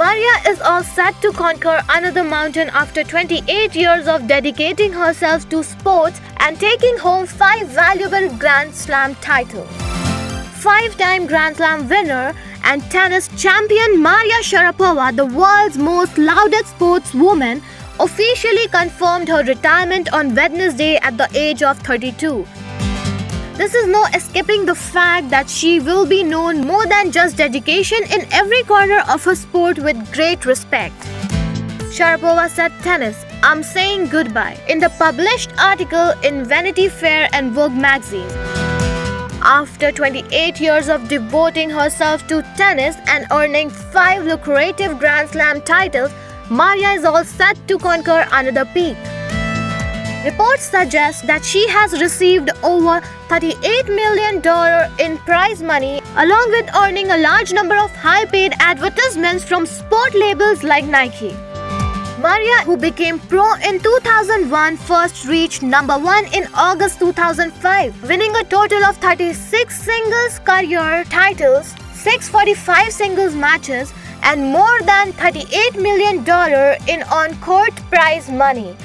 Maria is all set to conquer another mountain after 28 years of dedicating herself to sports and taking home 5 valuable Grand Slam titles. Five-time Grand Slam winner and tennis champion Maria Sharapova, the world's most lauded sportswoman, officially confirmed her retirement on Wednesday at the age of 32. This is no escaping the fact that she will be known more than just dedication in every corner of her sport with great respect. Sharapova said tennis, I'm saying goodbye in the published article in Vanity Fair and Vogue magazine. After 28 years of devoting herself to tennis and earning 5 lucrative Grand Slam titles, Maria is all set to conquer another peak. Reports suggest that she has received over $38 million in prize money, along with earning a large number of high paid advertisements from sport labels like Nike. Maria, who became pro in 2001, first reached number 1 in August 2005, winning a total of 36 singles career titles, 645 singles matches, and more than $38 million in on court prize money.